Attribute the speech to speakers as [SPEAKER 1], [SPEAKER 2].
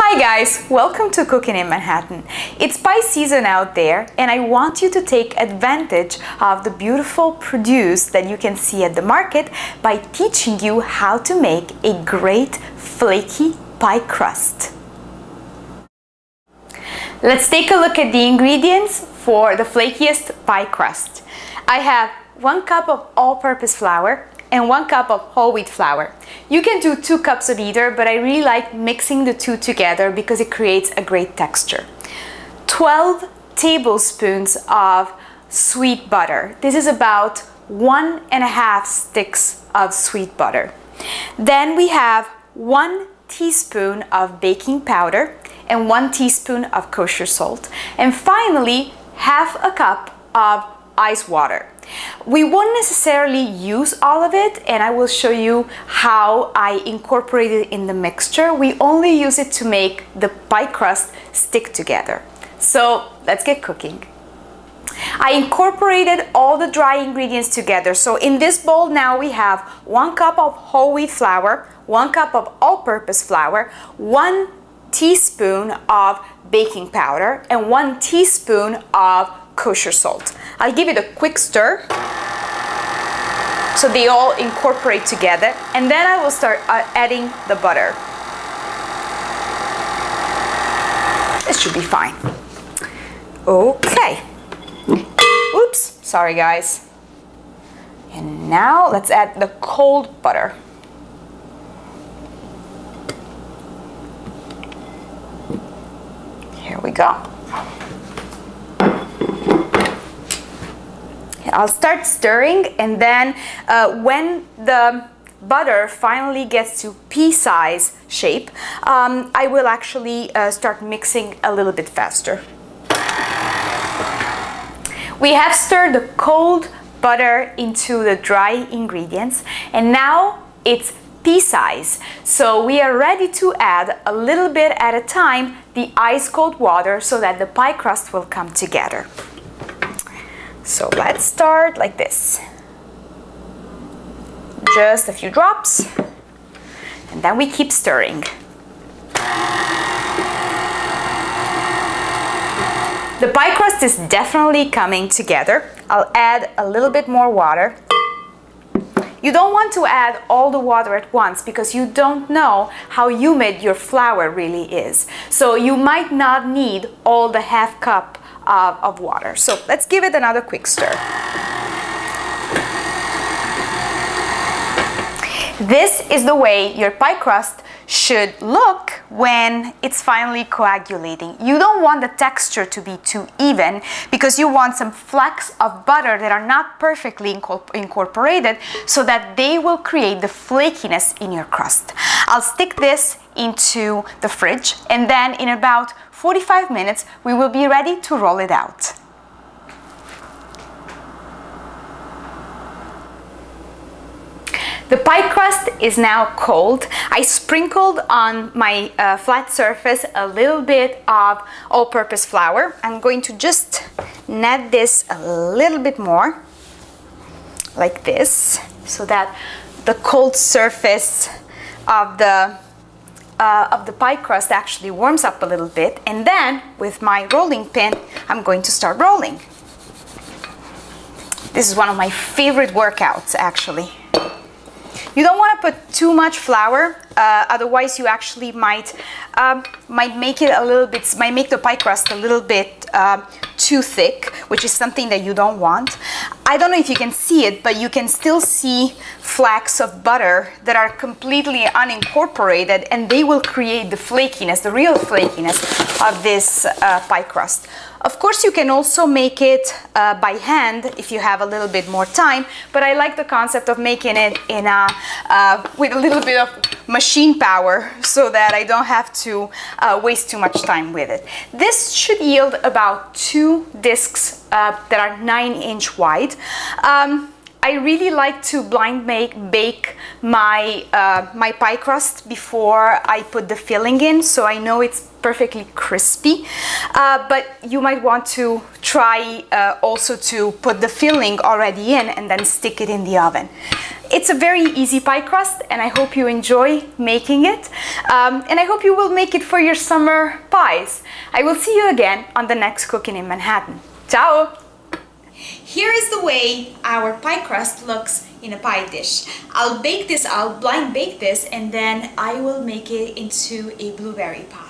[SPEAKER 1] Hi guys, welcome to Cooking in Manhattan. It's pie season out there and I want you to take advantage of the beautiful produce that you can see at the market by teaching you how to make a great flaky pie crust. Let's take a look at the ingredients for the flakiest pie crust. I have one cup of all-purpose flour, and one cup of whole wheat flour. You can do two cups of either, but I really like mixing the two together because it creates a great texture. 12 tablespoons of sweet butter. This is about one and a half sticks of sweet butter. Then we have one teaspoon of baking powder and one teaspoon of kosher salt. And finally, half a cup of ice water. We won't necessarily use all of it and I will show you how I incorporate it in the mixture. We only use it to make the pie crust stick together. So let's get cooking. I incorporated all the dry ingredients together. So in this bowl now we have one cup of whole wheat flour, one cup of all-purpose flour, one teaspoon of baking powder, and one teaspoon of kosher salt. I'll give it a quick stir so they all incorporate together and then I will start uh, adding the butter. This should be fine. Okay. Oops, sorry guys. And now let's add the cold butter. Here we go. I'll start stirring and then uh, when the butter finally gets to pea size shape, um, I will actually uh, start mixing a little bit faster. We have stirred the cold butter into the dry ingredients and now it's pea size. So we are ready to add a little bit at a time the ice cold water so that the pie crust will come together. So let's start like this. Just a few drops. And then we keep stirring. The pie crust is definitely coming together. I'll add a little bit more water. You don't want to add all the water at once because you don't know how humid your flour really is. So you might not need all the half cup of, of water. So let's give it another quick stir. This is the way your pie crust should look when it's finally coagulating. You don't want the texture to be too even because you want some flecks of butter that are not perfectly incorporated so that they will create the flakiness in your crust. I'll stick this into the fridge and then in about 45 minutes we will be ready to roll it out. The pie crust is now cold. I sprinkled on my uh, flat surface a little bit of all-purpose flour. I'm going to just knead this a little bit more, like this, so that the cold surface of the uh, of the pie crust actually warms up a little bit and then with my rolling pin I'm going to start rolling. This is one of my favorite workouts actually. You don't want to put too much flour, uh, otherwise you actually might um, might make it a little bit, might make the pie crust a little bit uh, too thick, which is something that you don't want. I don't know if you can see it, but you can still see flecks of butter that are completely unincorporated and they will create the flakiness, the real flakiness of this uh, pie crust. Of course, you can also make it uh, by hand if you have a little bit more time, but I like the concept of making it in a, uh, with a little bit of machine power so that I don't have to uh, waste too much time with it. This should yield about two discs uh, that are nine inch wide. Um, I really like to blind make bake my uh, my pie crust before I put the filling in so I know it's perfectly crispy uh, but you might want to try uh, also to put the filling already in and then stick it in the oven It's a very easy pie crust and I hope you enjoy making it. Um, and I hope you will make it for your summer pies. I will see you again on the next Cooking in Manhattan. Ciao! Here is the way our pie crust looks in a pie dish. I'll bake this, I'll blind bake this and then I will make it into a blueberry pie.